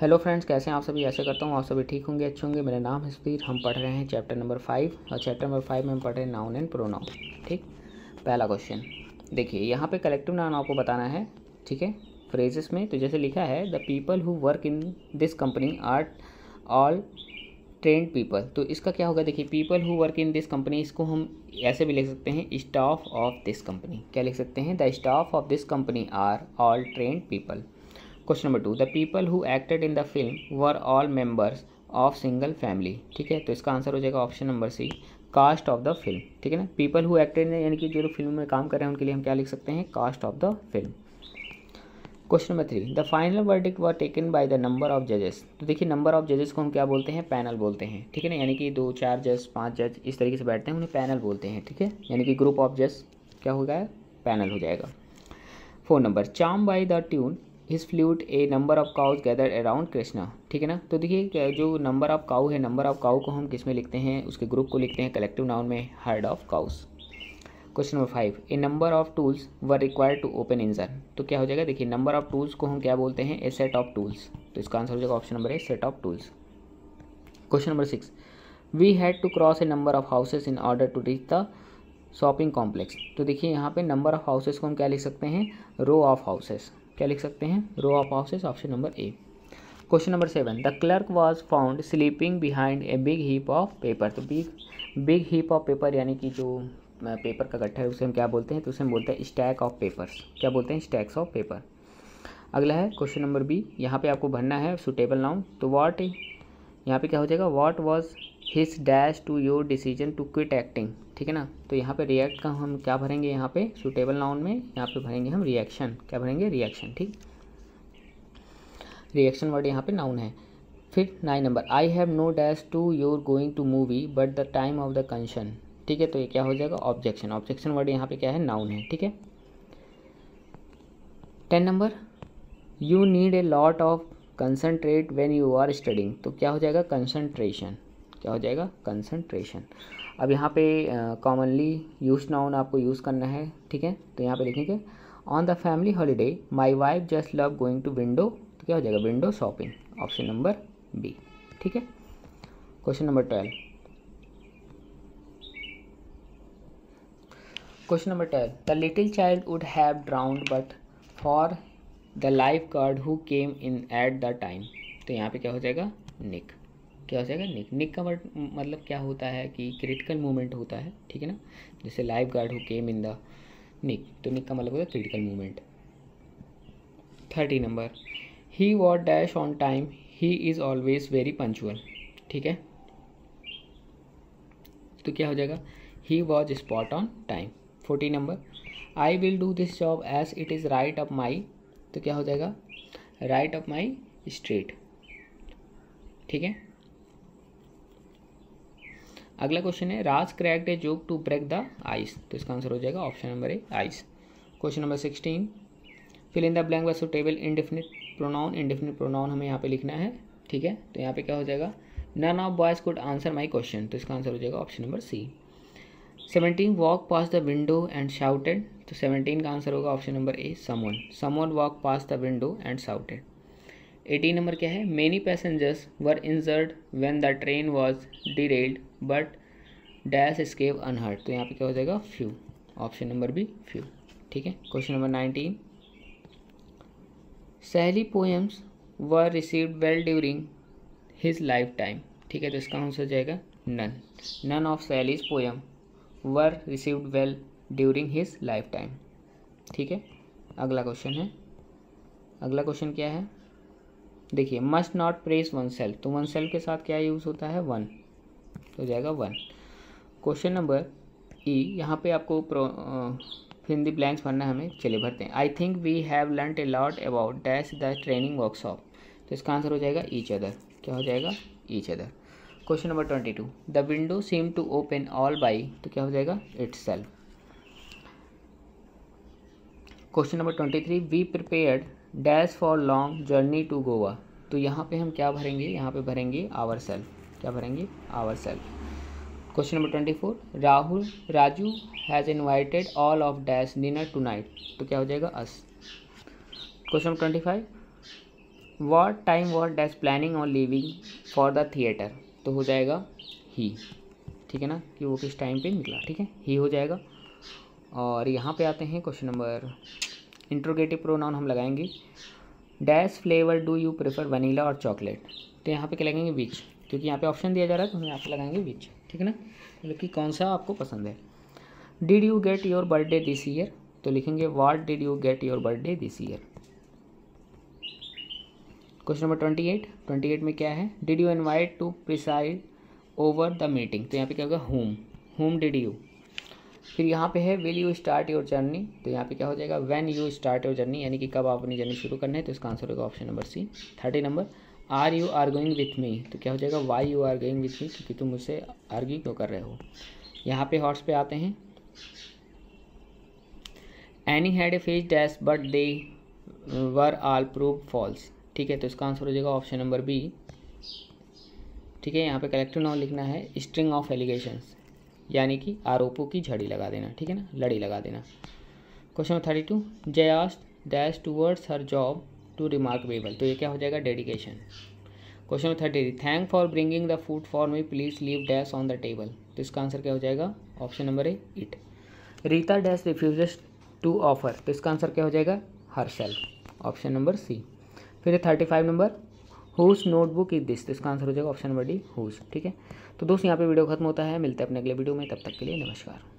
Hello friends, कैसे हैं आप सभी? ऐसे करता हूँ आप सभी ठीक होंगे, अच्छे होंगे। मेरा नाम है सुधीर। हम पढ़ रहे हैं चैप्टर नंबर फाइव और चैप्टर नंबर फाइव में हम पढ़ रहे हैं नाउन एंड प्रोनाउन ठीक? पहला क्वेश्चन देखिए, यहाँ पे कलेक्टिव नाउन आपको बताना है, ठीक है? फ्रेजेस में तो जैसे लिखा है the people who work in this company are all trained people तो इसका क्या होगा? देखिए people who work in this company इसको हम ऐसे भी लिख सकते हैं स्टाफ ऑफ़ दिस कंपनी क्या लिख सकते हैं? The staff of this company are all trained people question number two the people who acted in the film were all members of single family ठीक है? तो इसका आंसर हो जाएगा option number C cast of the film ठीक है ना? People who acted यानी कि जो फ़िल्म में काम कर रहे हैं, उनके लिए हम क्या लिख सकते हैं? Cast of the film question number three the final verdict were taken by the number of जजेस तो देखिए नंबर ऑफ़ जजेस को हम क्या बोलते हैं? पैनल बोलते हैं. ठीक है ना? यानी कि दो, चार जज पाँच जज इस तरीके से बैठते हैं, उन्हें पैनल बोलते हैं. ठीक है? यानी कि ग्रुप ऑफ़ जज क्या हो गया? पैनल हो जाएगा. Four number charm by the tune his flute a number of cows gather around Krishna, ठीक है ना? तो देखिए जो नंबर ऑफ़ काउ है, नंबर ऑफ़ काउ को हम किसमें लिखते हैं? उसके ग्रुप को लिखते हैं कलेक्टिव नाउन में herd of cows question number five a number of tools were required to open engine तो क्या हो जाएगा? देखिए नंबर ऑफ़ टूल्स को हम क्या बोलते हैं? ए सेट ऑफ़ टूल्स तो इसका आंसर हो जाएगा option number A set of tools question number six we had to cross a number of houses in order to reach the shopping complex तो देखिए, यहाँ पे नंबर ऑफ़ हाउसेस को हम क्या लिख सकते हैं? रो ऑफ़ हाउसेस क्या लिख सकते हैं? Row of houses option number A question number seven the clerk was found sleeping behind a big heap of paper तो big big heap of paper यानी कि जो पेपर का गट्ठा है, उसे हम क्या बोलते हैं? तो उसे हम बोलते हैं स्टैक ऑफ़ पेपर्स क्या बोलते हैं? स्टैक्स ऑफ़ पेपर अगला है क्वेश्चन नंबर बी यहाँ पे आपको भरना है सुटेबल नाउन तो वॉट यहाँ पे क्या हो जाएगा? What was his dash to your decision to quit acting ठीक है ना? तो यहाँ पे रिएक्ट का हम क्या भरेंगे यहाँ पे? सुटेबल नाउन में यहाँ पे भरेंगे हम रिएक्शन क्या भरेंगे? रिएक्शन ठीक? रिएक्शन वर्ड यहाँ पे नाउन है। फिर nine number I have no dash to your going to movie but the time of the conscience ठीक है तो ये क्या हो जाएगा? ऑब्जेक्शन ऑब्जेक्शन वर्ड यहाँ पे क्या है? नाउन है, ठीक है? Ten number you need a lot of concentrate when you are studying तो क्या हो जाएगा? कंसनट्रेशन क्या हो जाएगा? कंसनट्रेशन अब यहाँ पे कॉमनली यूज़ नाउन आपको यूज़ करना है, ठीक है? तो यहाँ पे लिखेंगे on the family holiday my wife just love going to window तो क्या हो जाएगा? Window shopping option number B ठीक है? Question number twelve question number twelve the little child would have drowned but for the life guard who came in at the time तो यहाँ पे क्या हो जाएगा? निक क्या हो जाएगा? निक निक का मतलब क्या होता है कि क्रिटिकल मूवमेंट होता है, ठीक है ना? जैसे लाइफ गार्ड हो केम इन द निक तो निक का मतलब होता है critical movement thirty number he what dash on time he is always very punctual ठीक है? तो क्या हो जाएगा? He was spot on time forty number I will do this job as it is right off my तो क्या हो जाएगा? राइट ऑफ़ माई स्ट्रेट ठीक है? अगला क्वेश्चन है, Raj cracked a joke to break the ice. तो इसका आंसर हो जाएगा option number A, ice. Question number sixteen, fill in the blank suitable indefinite pronoun indefinite pronoun हमें यहाँ पे लिखना है, ठीक है? तो यहाँ पे क्या हो जाएगा? None of boys could answer my question तो इसका आंसर हो जाएगा option number C. Seventeen walk pass the window and shouted तो सेवनटीन का आंसर होगा option number A someone someone walk pass the window and shouted eighteen number क्या है? Many passengers were injured when the train was derailed but dash escaped unhurt तो यहाँ पे क्या हो जाएगा? Few option number B few ठीक है? Question number nineteen Shelley poems were received well during his life time ठीक है तो इसका आंसर हो जाएगा none none of Shelley's poem were received well during his life time ठीक है? अगला क्वेश्चन है। अगला क्वेश्चन क्या है? देखिए must not press oneself तो वन सेल्फ के साथ क्या यूज़ होता है? वन हो जाएगा वन क्वेश्चन नंबर ई यहाँ पे आपको हिंदी ब्लैंक्स भरना हमें. चलिए भरते हैं. I think we have learn a lot about dash the training workshop तो इसका आंसर हो जाएगा ईच अदर क्या हो जाएगा? Each other question number twenty two the window seem to open all by तो क्या हो जाएगा? It's question number twenty three we prepared dash for long journey to Goa तो यहाँ पे हम क्या भरेंगे? यहाँ पे भरेंगे आवर सेल्फ क्या भरेंगे? Our self question number twenty four Rahul, Raju has invited all of dash dinner tonight तो क्या हो जाएगा? Us question number twenty five what time what dash planning on living for the theatre तो हो जाएगा ही ठीक है ना? कि वो किस टाइम पे निकला? ठीक है? ही हो जाएगा. और यहाँ पे आते हैं क्वेश्चन नंबर इंट्रोगेटिव प्रोनाउन हम लगाएँगे. Dash flavour do you prefer vanilla और चॉकलेट? तो यहाँ पे क्या लगेंगे विच क्योंकि यहाँ पे ऑप्शन दिया जा रहा है तो हम यहाँ पे लगाएँगे विच ठीक है ना? मतलब कि कौन सा आपको पसंद है? Did you get your birthday this year तो लिखेंगे what did you get your birthday this year question number twenty eight twenty eight में क्या है? Did you invite to preside over the meeting तो यहाँ पे क्या होगा? होम होम डिड यू फिर यहाँ पे है will you start your journey तो यहाँ पे क्या हो जाएगा when you start your journey यानी कि कब आप अपनी जर्नी शुरू करना है तो इसका आंसर होगा option number C thirty number are you are going with me तो क्या हो जाएगा why you are going with me क्योंकि तुम मुझसे आर्ग्यू क्यों कर रहे हो? यहाँ पे हॉर्स पे आते हैं। Annie had a phase dash but they were all prove false ठीक है तो इसका आंसर हो जाएगा ऑप्शन नंबर बी ठीक है, यहाँ पे कलेक्टिव नाउन लिखना है स्ट्रिंग ऑफ़ एलिगेशंस यानी कि आरोपों की झड़ी लगा देना, ठीक है ना? लड़ी लगा देना। Question number thirty two Jaya's dash towards her job too remarkable तो ये क्या हो जाएगा? Dedication question number thirty three thank for bringing the food for me please leave dash on the table तो इसका आंसर क्या हो जाएगा? Option number A it Rita dash refuses to offer तो इसका आंसर क्या हो जाएगा? Her self option number C फिर thirty five number whose notebook is this तो इसका आंसर हो जाएगा ऑप्शन नंबर डी हुज ठीक है? तो दोस्त, यहाँ पे वीडियो खत्म होता है। मिलते हैं अपने अगले वीडियो में। तब तक के लिए नमस्कार।